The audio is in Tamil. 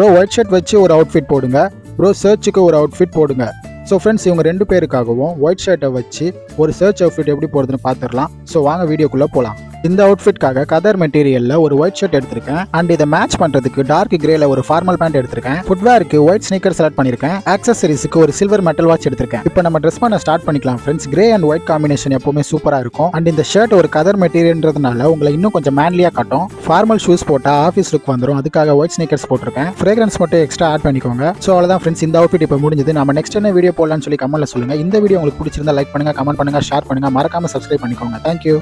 ப்ரோ ஒயிட் ஷர்ட் வச்சு ஒரு அவுட்ஃபிட் போடுங்க. ப்ரோ சர்ச்சுக்கு ஒரு அவுட்ஃபிட் போடுங்க. ஸோ ஃப்ரெண்ட்ஸ் இவங்க ரெண்டு பேருக்காகவும் ஒயிட் ஷர்ட்டை வச்சு ஒரு சர்ச் அவுட்ஃபிட் எப்படி போடுறதுன்னு பார்த்துடலாம் ஸோ வாங்க வீடியோக்குள்ளே போகலாம் இந்த அவுட்ஃபிட்காக கதர் மெட்டீரியலில் ஒரு ஒயிட் ஷர்ட் எடுத்திருக்கேன். அண்ட் இதை மேட்ச் பண்ணுறதுக்கு டார்க் கிரேல ஒரு ஃபார்மல் பேண்ட் எடுத்திருக்கேன். ஃபுட்வேருக்கு ஒயிட் ஸ்னீக்கர் செலக்ட் பண்ணிருக்கேன் ஆக்சசரிஸ்க்கு ஒரு சில்வர் மெட்டல் வாட்ச் எடுத்திருக்கேன். இப்போ நம்ம ட்ரெஸ் பண்ண ஸ்டார்ட் பண்ணிக்கலாம் friends grey and white combination எப்பவுமே சூப்பராக இருக்கும். அண்ட் இந்த ஷர்ட் ஒரு கதர் மெட்டீரியல்ன்றதுனால உங்களை இன்னும் கொஞ்சம் மேன்லியா காட்டும். ஃபார்மல் ஷூஸ் போட்டால் ஆஃபீஸ் லுக் வந்துடும் அதுக்காக ஒயிட் ஸ்னீக்கர்ஸ் போட்டிருக்கேன். ஃப்ரேக்ரன்ஸ் மட்டும் எக்ஸ்ட்ரா ஆட் பண்ணிக்கோங்க. ஸோ அவ்வளோதான் ஃப்ரெண்ட்ஸ் இந்த அவுட்ஃபிட் இப்போ முடிஞ்சது. நம்ம நெக்ஸ்ட் என்ன வீடியோ போடலாம்னு சொல்லி கமெண்ட்ல சொல்லுங்க. இந்த வீடியோ உங்களுக்கு பிடிச்சிருந்தா லைக் பண்ணுங்க கமெண்ட் பண்ணுங்க ஷேர் பண்ணுங்க. மறக்காம சப்ஸ்கிரைப் பண்ணிக்கோங்க. தேங்க்யூ